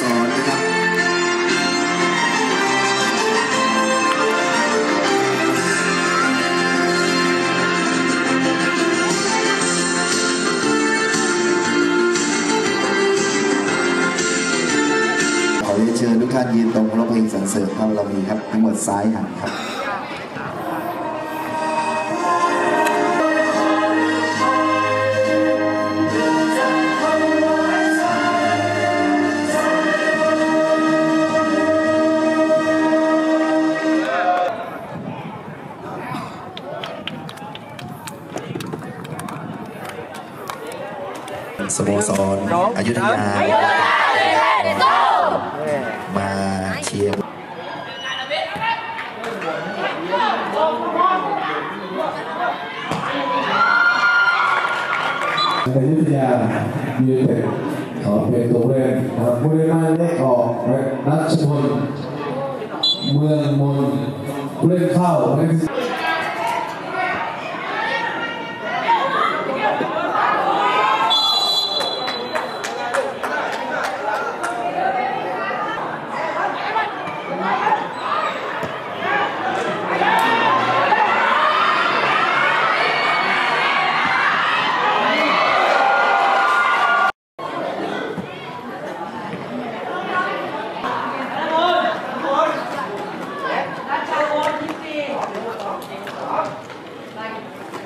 สรนะครับขอเรียนเชิญทุกท่านยืนตรงร้องเพลงสรรเสริญพระบารมีครับทั้งหมดซ้ายหันครับ สโมสรอยุธยา มาเชียร์ในยุทธยายูเต็ดขอเป็นตัวเล่นนะครับผู้เล่นมาเลขออกรัชพลเมืองมนผู้เล่นเข้า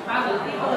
เ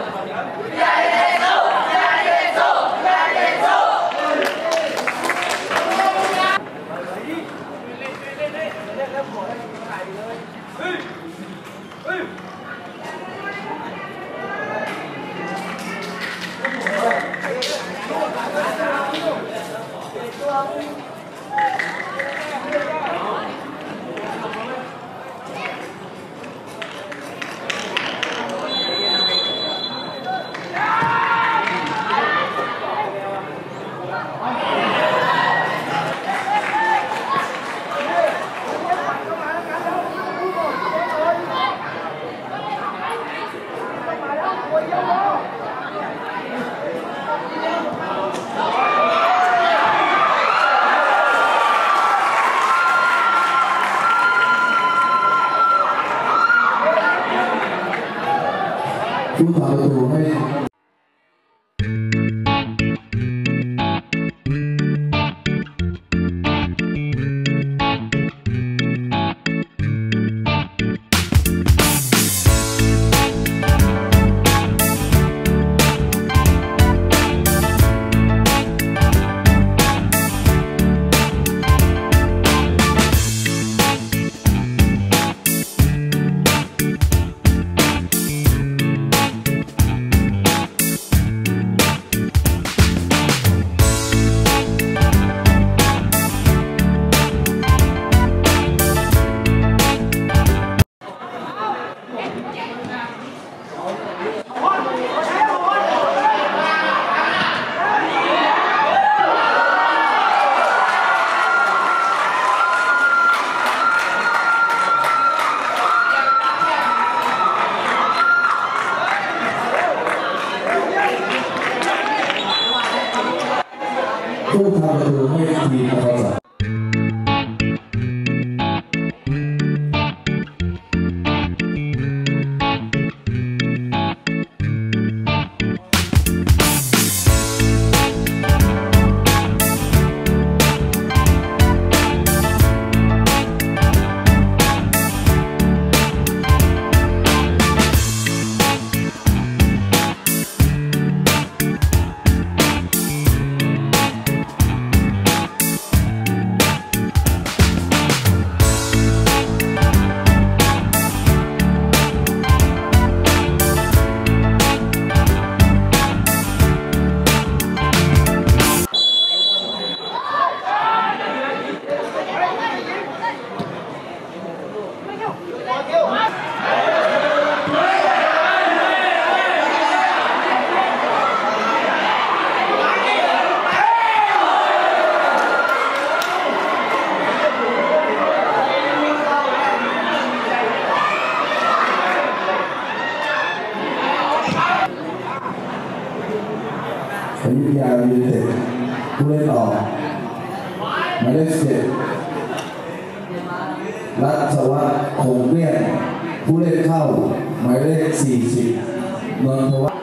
ล่นผู้ทำ ประตู อยุธยายูเนเต็ดผู้เล่นออกหมายเลขเจ็ดรัศวัฒน์คงเรียนผู้เล่นเข้าหมายเลขสี่สิบนนทวัฒน์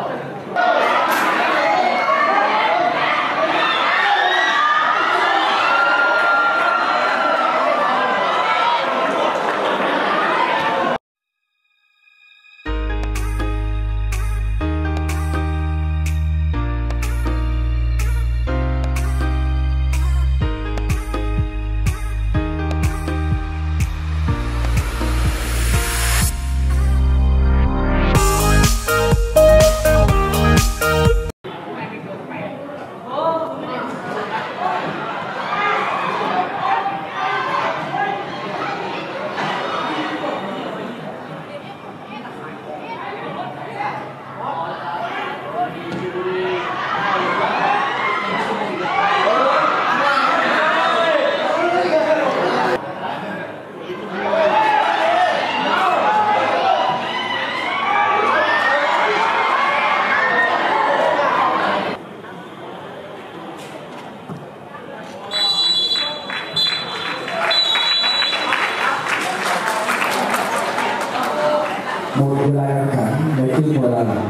ในครึ่งเวลาหลัง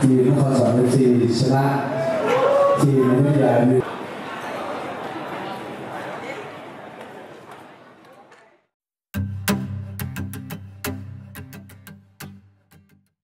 ทีมนครสวรรค์ซีชนะทีมวิทยาลัย